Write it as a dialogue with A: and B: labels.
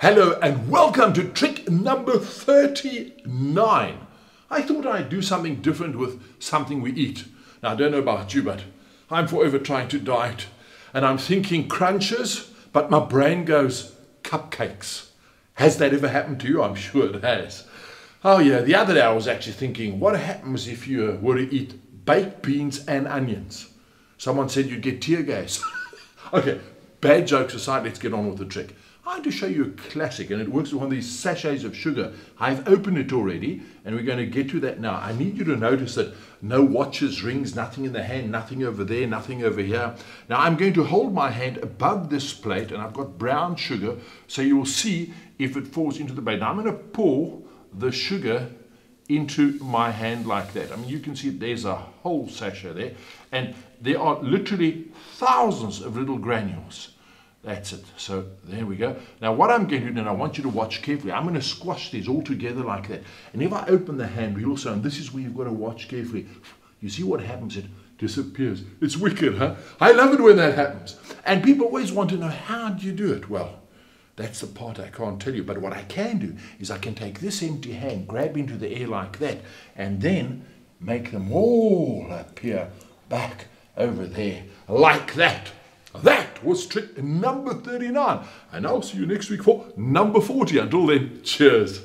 A: Hello and welcome to trick number 39. I thought I'd do something different with something we eat. Now, I don't know about you, but I'm forever trying to diet. And I'm thinking crunches, but my brain goes cupcakes. Has that ever happened to you? I'm sure it has. Oh, yeah, the other day I was actually thinking, what happens if you were to eat baked beans and onions? Someone said you'd get tear gas. okay, bad jokes aside, let's get on with the trick. I want to show you a classic, and it works with one of these sachets of sugar. I've opened it already, and we're going to get to that now. I need you to notice that no watches, rings, nothing in the hand, nothing over there, nothing over here. Now I'm going to hold my hand above this plate, and I've got brown sugar, so you will see if it falls into the plate. Now I'm going to pour the sugar into my hand like that. I mean, you can see there's a whole sachet there, and there are literally thousands of little granules. That's it. So there we go. Now what I'm going to do, and I want you to watch carefully, I'm going to squash these all together like that. And if I open the hand wheel, so and this is where you've got to watch carefully. You see what happens? It disappears. It's wicked, huh? I love it when that happens. And people always want to know, how do you do it? Well, that's the part I can't tell you. But what I can do is I can take this empty hand, grab into the air like that, and then make them all appear back over there like that. That was trick number 39. And I'll see you next week for number 40. Until then, cheers.